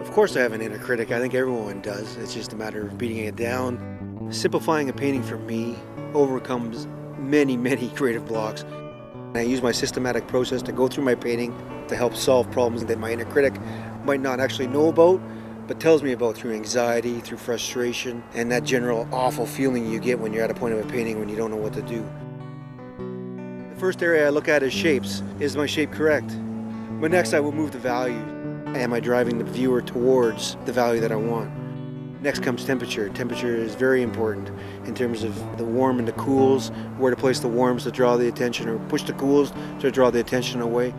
Of course I have an inner critic. I think everyone does. It's just a matter of beating it down. Simplifying a painting for me overcomes many, many creative blocks. I use my systematic process to go through my painting to help solve problems that my inner critic might not actually know about, but tells me about through anxiety, through frustration, and that general awful feeling you get when you're at a point of a painting when you don't know what to do. The first area I look at is shapes. Is my shape correct? But next I will move the value. Am I driving the viewer towards the value that I want? Next comes temperature. Temperature is very important in terms of the warm and the cools, where to place the warms to draw the attention or push the cools to draw the attention away.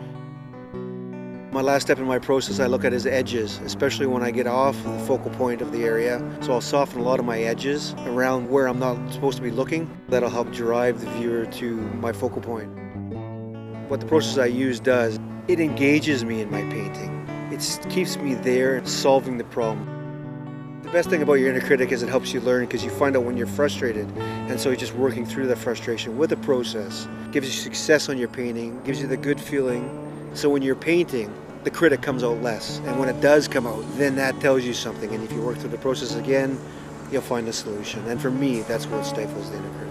My last step in my process I look at is edges, especially when I get off the focal point of the area. So I'll soften a lot of my edges around where I'm not supposed to be looking. That'll help drive the viewer to my focal point. What the process I use does, it engages me in my painting. It keeps me there solving the problem. The best thing about your inner critic is it helps you learn because you find out when you're frustrated. And so just working through that frustration with the process gives you success on your painting, gives you the good feeling. So when you're painting, the critic comes out less. And when it does come out, then that tells you something. And if you work through the process again, you'll find a solution. And for me, that's what stifles the inner critic.